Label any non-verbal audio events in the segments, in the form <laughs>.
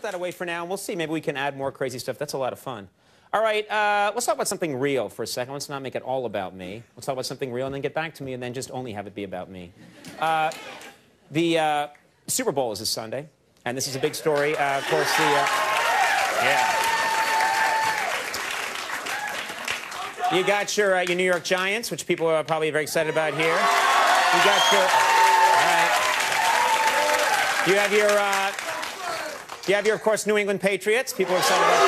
put that away for now, and we'll see. Maybe we can add more crazy stuff. That's a lot of fun. All right, uh, let's talk about something real for a second. Let's not make it all about me. Let's talk about something real and then get back to me and then just only have it be about me. Uh, the uh, Super Bowl is this Sunday, and this is a big story. Uh, of course, the. uh, yeah. You got your, uh, your New York Giants, which people are probably very excited about here. You got your. All right. You have your. You have your, of course, New England Patriots. People are excited about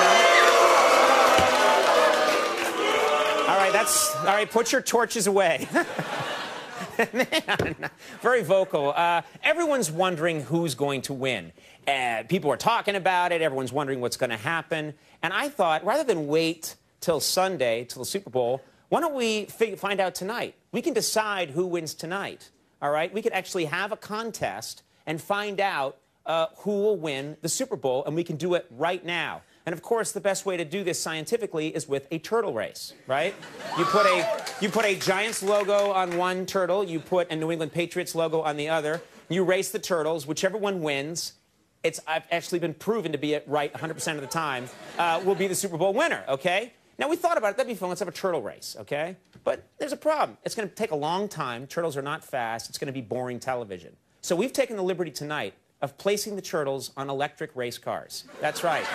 that. All right, that's all right. Put your torches away. <laughs> Man, very vocal. Uh, everyone's wondering who's going to win. Uh, people are talking about it. Everyone's wondering what's going to happen. And I thought, rather than wait till Sunday, till the Super Bowl, why don't we fi- find out tonight? We can decide who wins tonight. All right? We could actually have a contest and find out uh, who will win the Super Bowl, and we can do it right now. And of course, the best way to do this scientifically is with a turtle race, right? You put a you put a Giants logo on one turtle, you put a New England Patriots logo on the other. You race the turtles, whichever one wins. It's I've actually been proven to be it right 100% of the time. Uh, will be the Super Bowl winner. Okay. Now we thought about it. That'd be fun. Let's have a turtle race. Okay. But there's a problem. It's going to take a long time. Turtles are not fast. It's going to be boring television. So we've taken the liberty tonight of placing the turtles on electric race cars. That's right.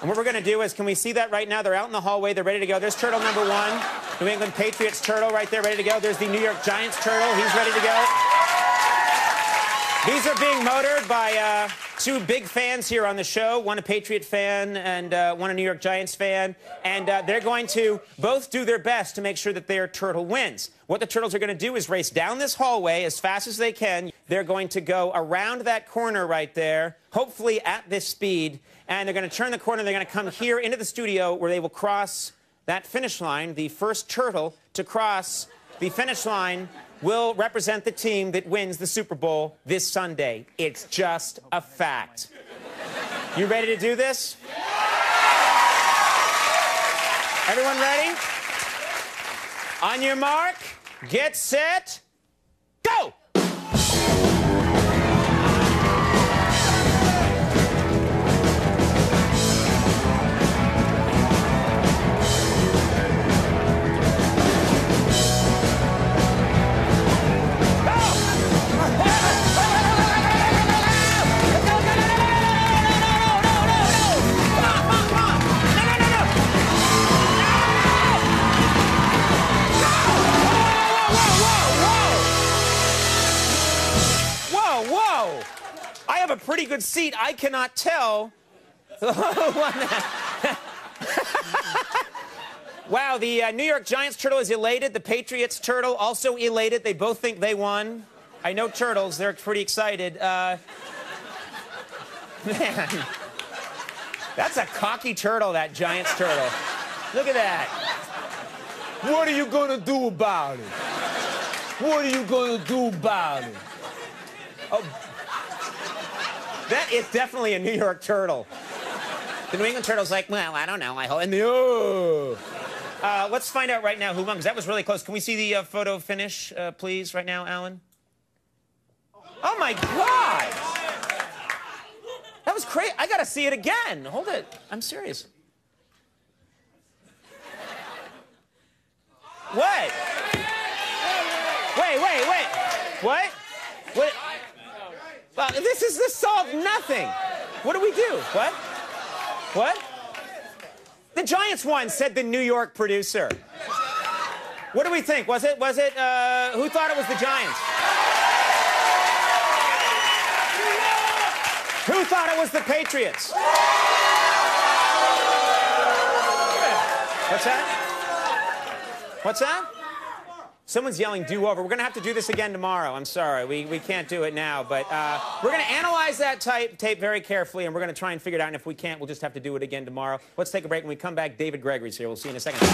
And what we're going to do is, can we see that right now? They're out in the hallway. They're ready to go. There's turtle number one, New England Patriots turtle right there, ready to go. There's the New York Giants turtle. He's ready to go. These are being motored by uh, two big fans here on the show, one a Patriot fan and uh, one a New York Giants fan. And uh, they're going to both do their best to make sure that their turtle wins. What the turtles are going to do is race down this hallway as fast as they can. They're going to go around that corner right there, hopefully at this speed. And they're going to turn the corner. They're going to come here into the studio where they will cross that finish line. The first turtle to cross the finish line will represent the team that wins the Super Bowl this Sunday. It's just a fact. You ready to do this? Everyone ready? On your mark, get set, a pretty good seat. I cannot tell. <laughs> <laughs> wow, the uh, New York Giants turtle is elated. The Patriots turtle also elated. They both think they won. I know turtles, they're pretty excited. Uh, <laughs> man, that's a cocky turtle, that Giants turtle. Look at that. What are you gonna do about it? What are you gonna do about it? That is definitely a New York turtle. The New England turtle's like, well, I don't know. I hope. And the, oh. Uh, let's find out right now who won, because that was really close. Can we see the uh, photo finish, uh, please, right now, Alan? Oh my God! That was crazy. I gotta see it again. Hold it. I'm serious. What? Wait, wait, wait. What? What? Well, this is this solved nothing. What do we do? What? What? The Giants won, said the New York producer. What do we think? Was it? Was it? Uh, who thought it was the Giants? Who thought it was the Patriots? What's that? What's that? Someone's yelling do over. We're going to have to do this again tomorrow. I'm sorry. We, we can't do it now. But uh, we're going to analyze that type, tape very carefully, and we're going to try and figure it out. And if we can't, we'll just have to do it again tomorrow. Let's take a break. When we come back, David Gregory's here. We'll see you in a second.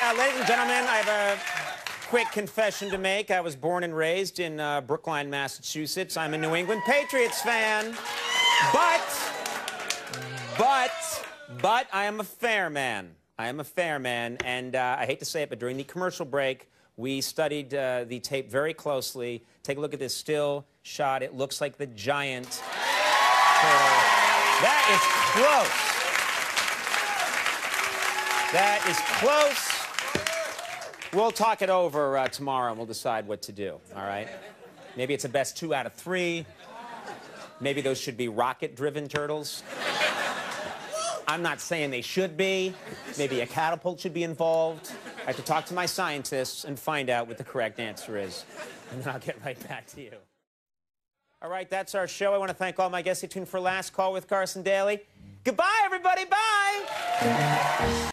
Uh, ladies and gentlemen, I have a quick confession to make. I was born and raised in uh, Brookline, Massachusetts. I'm a New England Patriots fan. But, but, but I am a fair man. I am a fair man, and uh, I hate to say it, but during the commercial break, we studied uh, the tape very closely. Take a look at this still shot. It looks like the giant turtle. That is close. That is close. We'll talk it over uh, tomorrow and we'll decide what to do, all right? Maybe it's a best two out of three. Maybe those should be rocket driven turtles. I'm not saying they should be. Maybe a catapult should be involved. I have to talk to my scientists and find out what the correct answer is. And then I'll get right back to you. All right, that's our show. I want to thank all my guests. Stay tuned for Last Call with Carson Daly. Goodbye, everybody. Bye.